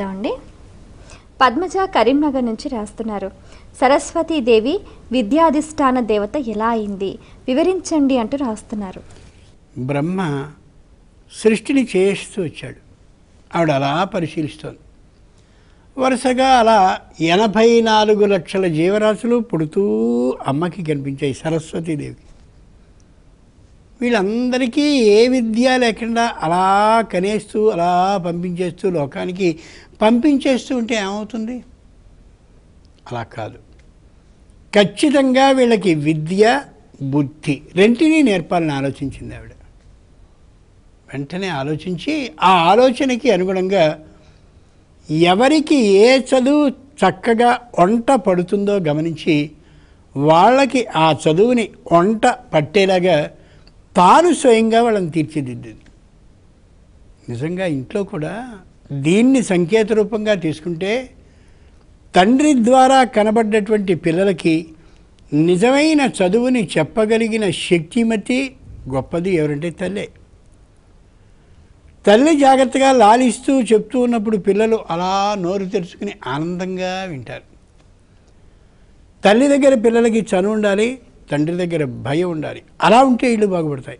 చూద్దామండి. పద్మజ కరీంనగర్ నుంచి రాస్తున్నారు. సరస్వతీదేవి విద్యాధిష్టాన దేవత ఎలా అయింది? వివరించండి అంటూ రాస్తున్నారు. బ్రహ్మ సృష్టిని చేస్తూ వచ్చాడు. ఆవిడ అలా పరిశీలిస్తోంది. వరుసగా అలా ఎనభై నాలుగు లక్షల జీవరాశులు పుడుతూ అమ్మకి కనిపించాయి సరస్వతీదేవికి వీళ్ళందరికీ ఏ విద్య లేకుండా అలా కనేస్తూ అలా పంపించేస్తూ లోకానికి పంపించేస్తూ ఉంటే ఏమవుతుంది? అలా కాదు. ఖచ్చితంగా వీళ్ళకి విద్య బుద్ధి రెంటినీ నేర్పాలని ఆలోచించింది ఆవిడ. వెంటనే ఆలోచించి ఆ ఆలోచనకి అనుగుణంగా ఎవరికి ఏ చదువు చక్కగా వంట పడుతుందో గమనించి వాళ్ళకి ఆ చదువుని వంట పట్టేలాగా తాను స్వయంగా వాళ్ళని తీర్చిదిద్దింది. నిజంగా ఇంట్లో కూడా దీన్ని సంకేత రూపంగా తీసుకుంటే తండ్రి ద్వారా కనబడ్డటువంటి పిల్లలకి నిజమైన చదువుని చెప్పగలిగిన శక్తిమతి గొప్పది ఎవరంటే తల్లే. తల్లి జాగ్రత్తగా లాలిస్తూ చెప్తూ ఉన్నప్పుడు పిల్లలు అలా నోరు తెరుచుకుని ఆనందంగా వింటారు. తల్లి దగ్గర పిల్లలకి చనువు ఉండాలి తండ్రి దగ్గర భయం ఉండాలి. అలా ఉంటే ఇళ్ళు బాగుపడతాయి.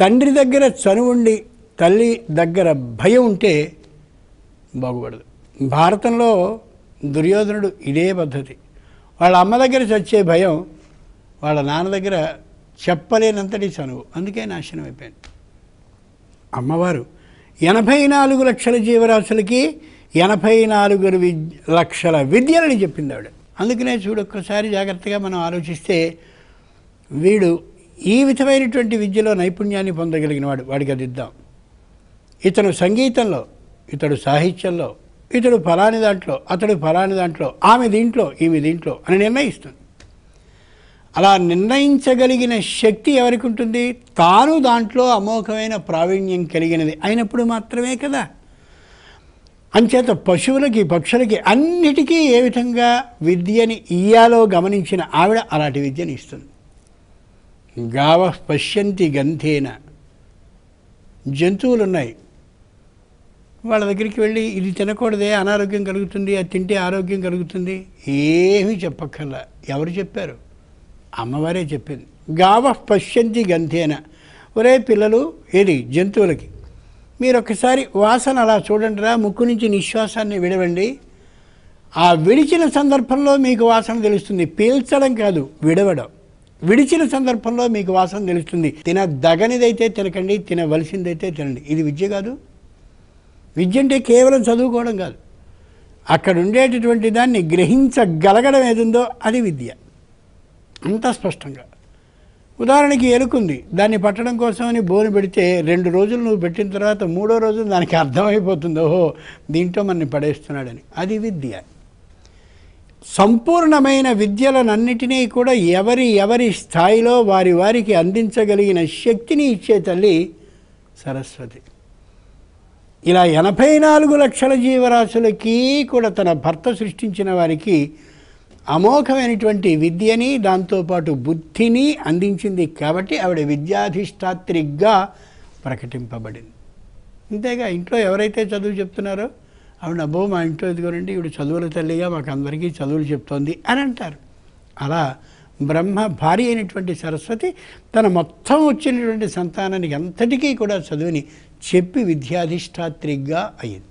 తండ్రి దగ్గర చనువు ఉండి తల్లి దగ్గర భయం ఉంటే బాగుపడదు. భారతంలో దుర్యోధనుడు ఇదే పద్ధతి. వాళ్ళ అమ్మ దగ్గర చచ్చే భయం వాళ్ళ నాన్న దగ్గర చెప్పలేనంతటి చనువు. అందుకే నాశనం అయిపోయింది. అమ్మవారు ఎనభై నాలుగు లక్షల జీవరాశులకి ఎనభై నాలుగు విద్ లక్షల విద్యలని చెప్పింది ఆవిడ. అందుకనే చూడు ఒక్కసారి జాగ్రత్తగా మనం ఆలోచిస్తే వీడు ఈ విధమైనటువంటి విద్యలో నైపుణ్యాన్ని పొందగలిగిన వాడు వాడికి అది ఇద్దాం. ఇతను సంగీతంలో ఇతడు సాహిత్యంలో ఇతడు ఫలాని దాంట్లో అతడు ఫలాని దాంట్లో ఆమె దీంట్లో ఈమె దీంట్లో అని నిర్ణయిస్తుంది. అలా నిర్ణయించగలిగిన శక్తి ఎవరికి ఉంటుంది? తాను దాంట్లో అమోఘమైన ప్రావీణ్యం కలిగినది అయినప్పుడు మాత్రమే కదా. అంచేత పశువులకి పక్షులకి అన్నిటికీ ఏ విధంగా విద్యని ఇయ్యాలో గమనించిన ఆవిడ అలాంటి విద్యని ఇస్తుంది. గావ పశ్యంతి గంధేన. జంతువులు ఉన్నాయి వాళ్ళ దగ్గరికి వెళ్ళి ఇది తినకూడదే అనారోగ్యం కలుగుతుంది అది తింటే ఆరోగ్యం కలుగుతుంది. ఏమీ చెప్పక్కర్లా. ఎవరు చెప్పారు? అమ్మవారే చెప్పింది. గావ పశ్యంతి గంధేన. ఒరే పిల్లలు ఏది? జంతువులకి. మీరు ఒకసారి వాసన అలా చూడండిరా ముక్కు నుంచి నిశ్వాసాన్ని విడవండి. ఆ విడిచిన సందర్భంలో మీకు వాసన తెలుస్తుంది. పీల్చడం కాదు విడవడం. విడిచిన సందర్భంలో మీకు వాసన తెలుస్తుంది. తినదగనిదైతే తినకండి తినవలసిందైతే తినండి. ఇది విద్య కాదు. విద్య అంటే కేవలం చదువుకోవడం కాదు. అక్కడ ఉండేటటువంటి దాన్ని గ్రహించగలగడం ఏదుందో అది విద్య. అంత స్పష్టంగా. ఉదాహరణకి ఎలుకుంది. దాన్ని పట్టడం కోసమని బోను పెడితే రెండు రోజులు నువ్వు పెట్టిన తర్వాత మూడో రోజు దానికి అర్థమైపోతుంది. ఓహో దీంట్లో మనని పడేస్తున్నాడని. అది విద్య. సంపూర్ణమైన విద్యలనన్నిటినీ కూడా ఎవరి ఎవరి స్థాయిలో వారి వారికి అందించగలిగిన శక్తిని ఇచ్చే తల్లి సరస్వతి. ఇలా ఎనభై నాలుగు లక్షల జీవరాశులకి కూడా తన భర్త సృష్టించిన వారికి అమోఘమైనటువంటి విద్యని దాంతోపాటు బుద్ధిని అందించింది కాబట్టి ఆవిడ విద్యాధిష్టాత్రిగా ప్రకటింపబడింది. అంతేగా ఇంట్లో ఎవరైతే చదువు చెప్తున్నారో ఆవిడ అబ్బో మా ఇంట్లో ఎదుగురండి ఇవి చదువుల తల్లిగా మాకు అందరికీ చదువులు చెప్తోంది అని అంటారు. అలా బ్రహ్మ భార్య అయినటువంటి సరస్వతి తన మొత్తం వచ్చినటువంటి సంతానానికి అంతటికీ కూడా చదువుని చెప్పి విద్యాధిష్టాత్రిగా అయ్యింది